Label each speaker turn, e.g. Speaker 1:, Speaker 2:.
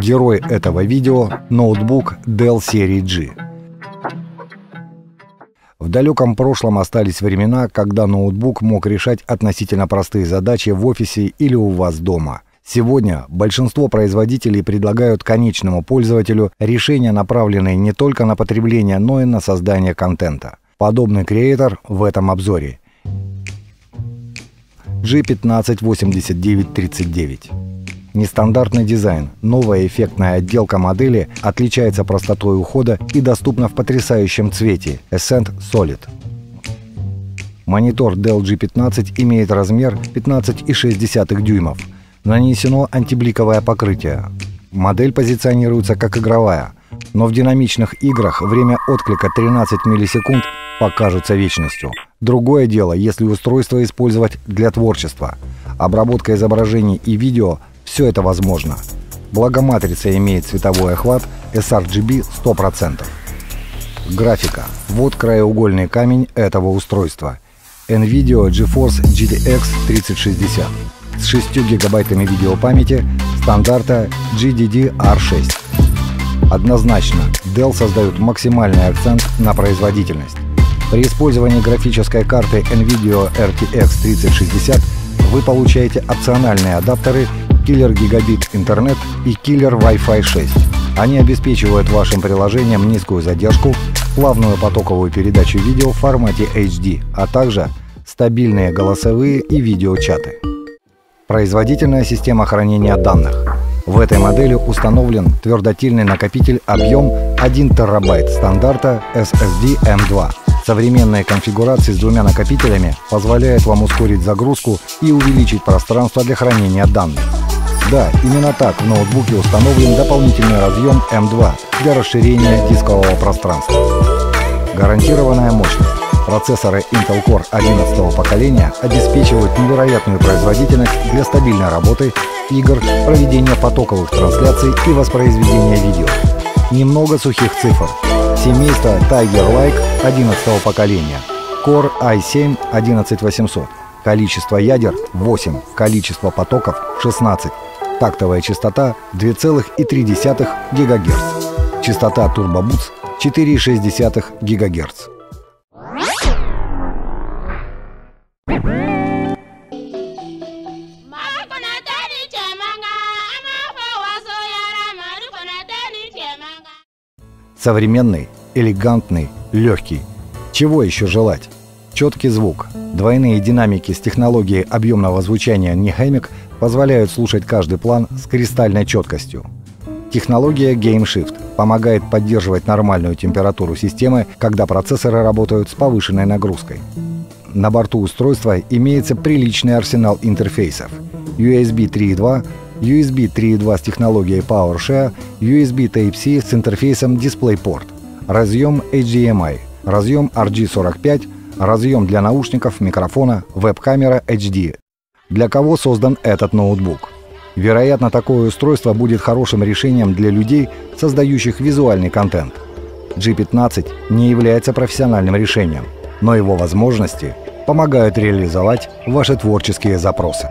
Speaker 1: Герой этого видео – ноутбук Dell серии G. В далеком прошлом остались времена, когда ноутбук мог решать относительно простые задачи в офисе или у вас дома. Сегодня большинство производителей предлагают конечному пользователю решения, направленные не только на потребление, но и на создание контента. Подобный креатор в этом обзоре. G158939. Нестандартный дизайн, новая эффектная отделка модели отличается простотой ухода и доступна в потрясающем цвете Ascent Solid. Монитор Dell G15 имеет размер 15,6 дюймов. Нанесено антибликовое покрытие. Модель позиционируется как игровая, но в динамичных играх время отклика 13 миллисекунд покажутся вечностью. Другое дело, если устройство использовать для творчества. Обработка изображений и видео – все это возможно. Благо матрица имеет цветовой охват sRGB 100%. Графика. Вот краеугольный камень этого устройства. NVIDIA GeForce GTX 3060 с 6 гигабайтами видеопамяти стандарта GDDR6. Однозначно, Dell создает максимальный акцент на производительность. При использовании графической карты NVIDIA RTX 3060 вы получаете опциональные адаптеры Killer Gigabit интернет и Killer Wi-Fi 6. Они обеспечивают вашим приложениям низкую задержку, плавную потоковую передачу видео в формате HD, а также стабильные голосовые и видеочаты. Производительная система хранения данных. В этой модели установлен твердотельный накопитель объем 1 терабайт стандарта SSD M2 Современные конфигурации с двумя накопителями позволяют вам ускорить загрузку и увеличить пространство для хранения данных. Да, именно так в ноутбуке установлен дополнительный разъем M2 для расширения дискового пространства. Гарантированная мощность. Процессоры Intel Core 11 поколения обеспечивают невероятную производительность для стабильной работы, игр, проведения потоковых трансляций и воспроизведения видео. Немного сухих цифр. Семейство Tiger Like 11 поколения. Core i7 11800. Количество ядер 8, количество потоков 16. Тактовая частота 2,3 ГГц. Частота Boost 4,6 ГГц. Современный, элегантный, легкий. Чего еще желать? Четкий звук, двойные динамики с технологией объемного звучания Nihemic позволяют слушать каждый план с кристальной четкостью. Технология Game Shift помогает поддерживать нормальную температуру системы, когда процессоры работают с повышенной нагрузкой. На борту устройства имеется приличный арсенал интерфейсов. USB 3.2, USB 3.2 с технологией PowerShare, USB Type-C с интерфейсом DisplayPort, разъем HDMI, разъем RG45, разъем для наушников, микрофона, веб-камера HD. Для кого создан этот ноутбук? Вероятно, такое устройство будет хорошим решением для людей, создающих визуальный контент. G15 не является профессиональным решением, но его возможности помогают реализовать ваши творческие запросы.